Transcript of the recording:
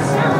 Thanks.